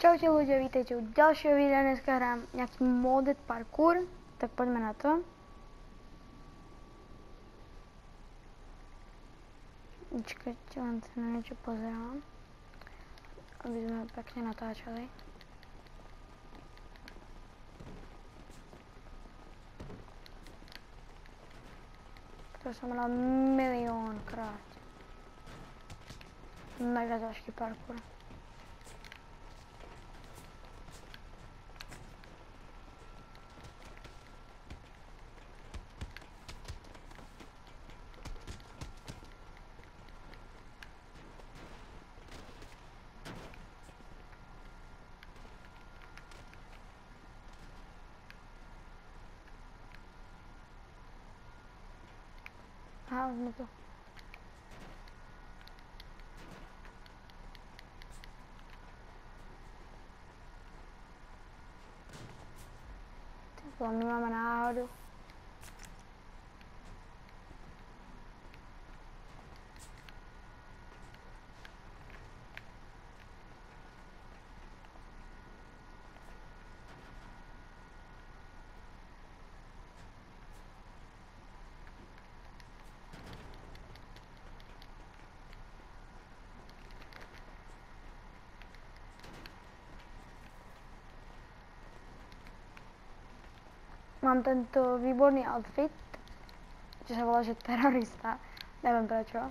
Čaute ľudia, vítejte u ďalšieho videa. Dneska hrám nejaký modded parkour, tak poďme na to. Počkajte, len sa na niečo pozerám, aby sme pekne natáčali. To som hral miliónkrát. Mega ťažký parkour. Aha, už jsme to. Ty vole, Mám tento výborný outfit, čo sa volá, že terorista. Neviem prečo.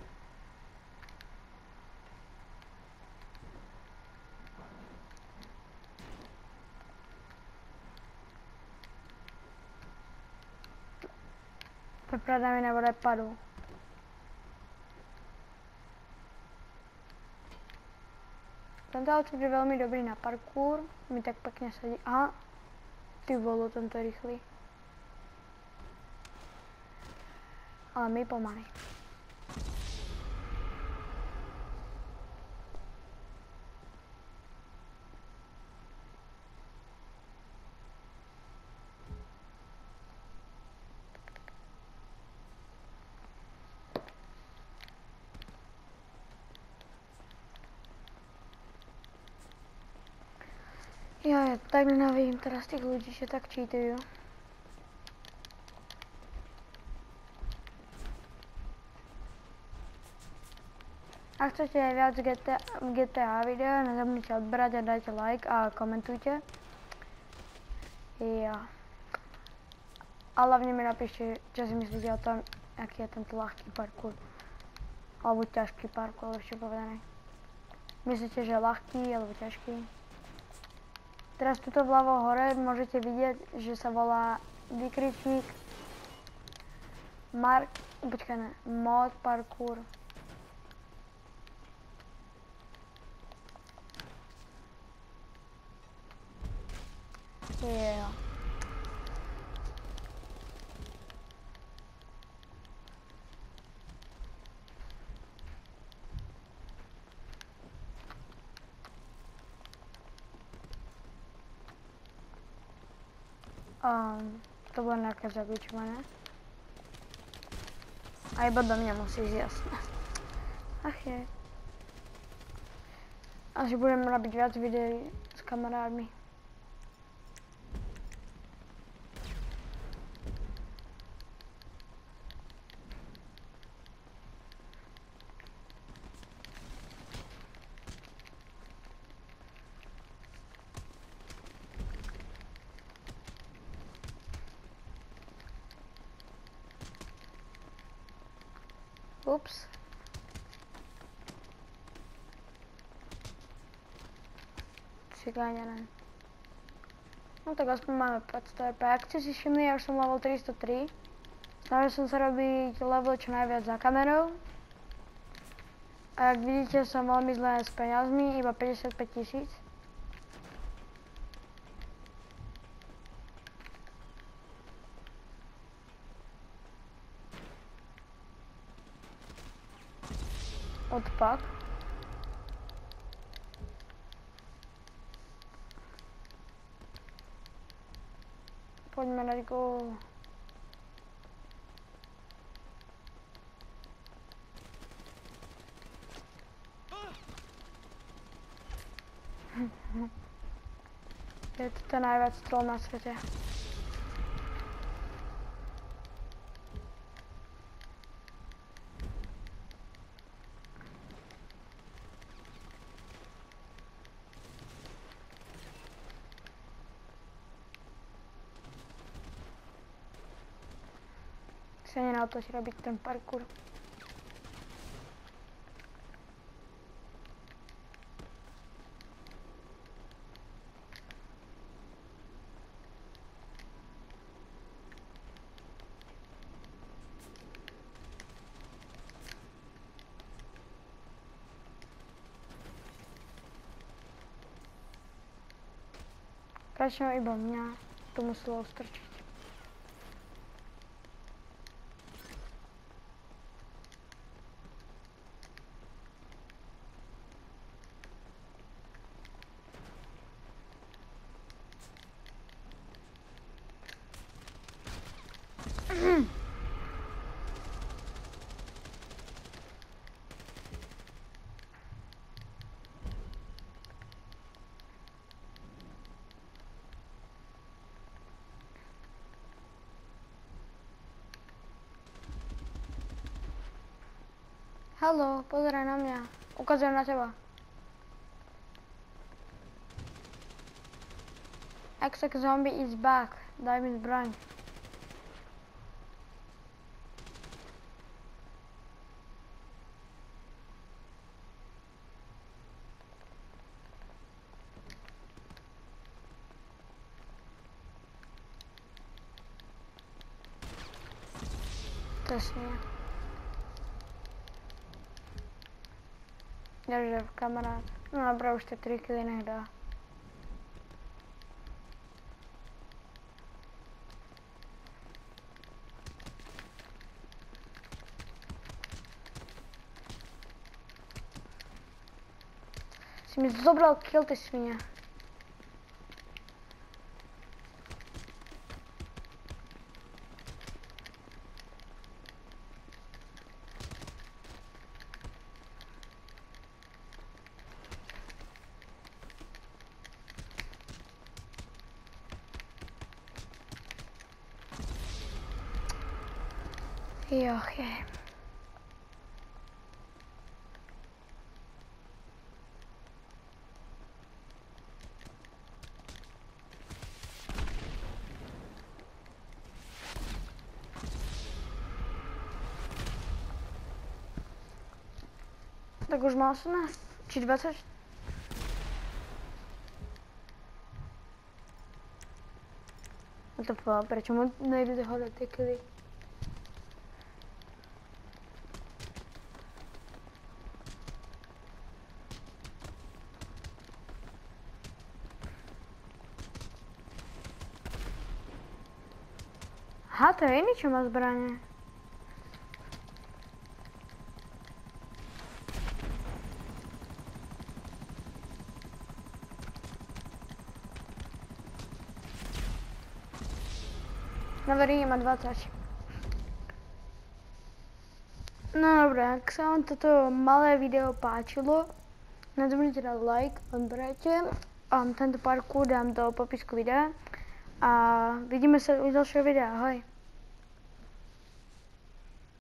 Prepradá mi nebude padu. Tento outfit je veľmi dobrý na parkour, mi tak pekne sedí. Aha, ty volo, tento je Ale my pomaly. Jo, ja tak nenávidím teraz tých ľudí, že tak cheatujú. Ak chcete viac GTA, GTA video, nezabudnite odberať a dajte like a komentujte. Ja. A hlavne mi napíšte, čo si myslíte o tom, aký je tento ľahký parkour. Alebo ťažký parkour, lepšie povedané. Myslíte, že ľahký alebo ťažký? Teraz tuto vľavo hore môžete vidieť, že sa volá vykričník Mark, počkaj ne, mod parkour. Yeah. Um, to bude nějaké zaklíčované. A iba do mě musí jít jasně. Ach je. Až budeme nabít viac videí s kamarádmi. Ups. Cigáňané. No tak aspoň máme 500 RP. Ak ste si všimli, ja už som level 303. Snažil som sa robiť level čo najviac za kamerou. A jak vidíte, som veľmi zle s peniazmi, iba 55 tisíc. Odpad. Pojďme na go. Je to ten najviac troll na svete. Se nenaučíš robiť ten parkour. Pračno iba mňa to muselo strčiť. Hello, pozeraj na mnie. Ukazuję na ciebie. XX Zombie is back. Daj mi zbroń. Też. Kamarád. No dobré, už ty tři kily nedá. Jsi mi zobral kill, ty Йохе. Да го жмал с нас. Чи 20? Это по, причому не йдете гуляти коли? Aha, to je má zbraně. Na verejně má 20. No dobré, ak sa vám toto malé video páčilo, nezabudnite dať like, odberajte. Um, tento parkour dám do popisku videa. A vidíme se u dalšího videa. Ahoj.